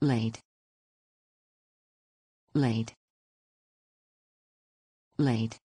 late late late